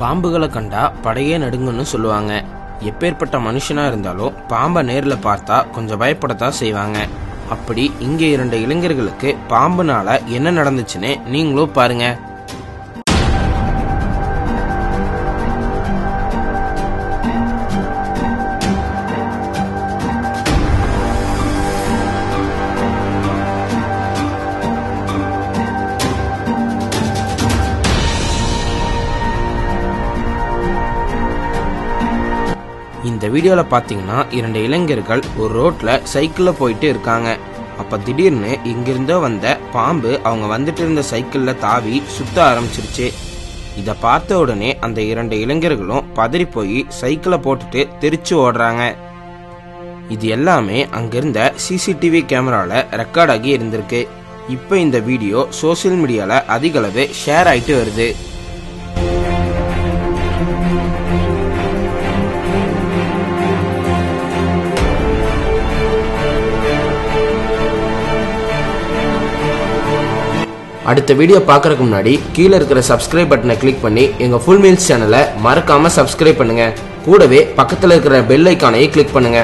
பாம்புகளை கண்டா படையே நடுங்கன்னு சொல்லுவாங்க. எப்பேற்பட்ட மனுஷனா இருந்தாலும் பாம்பை நேர்ல பார்த்தா கொஞ்சம் பயப்படத்தான் செய்வாங்க. அப்படி இங்கே இரண்டு இளைஞர்களுக்கு பாம்புனால என்ன நடந்துச்சுன்னு நீங்களும் பாருங்க. இந்த வீடியோல பாத்தீங்கன்னா இரண்டு இளைஞர்கள் ஒரு ரோட்ல சைக்கிள்ல போயிட்டு இருக்காங்க. அப்ப திடீர்னு இங்கிருந்தோ வந்த பாம்பு அவங்க வந்துட்டு இருந்த சைக்கிள்ல தாவி சுத்த ஆரம்பிச்சிருச்சு. இத பார்த்த உடனே அந்த இரண்டு இளைஞர்களும் பதறி போய் சைக்கிளை போட்டுட்டு தெரிச்சு ஓடுறாங்க. இது எல்லாமே அங்கிருந்த சிசிடிவி கேமரால ரெக்கார்ட் ஆகி இருந்திருக்கு. இப்போ இந்த வீடியோ சோஷியல் மீடியால அதிகளவு ஷேர் ஆயிட்டு வருது. அடுத்த வீடியோ பார்க்கறதுக்கு முன்னாடி கீழே இருக்கிற சப்ஸ்கிரைப் பட்டனை கிளிக் பண்ணி எங்க ஃபுல் மீல்ஸ் சேனலை மறக்காம சப்ஸ்கிரைப் பண்ணுங்க. கூடவே பக்கத்துல இருக்கிற பெல் ஐக்கானையும் கிளிக் பண்ணுங்க.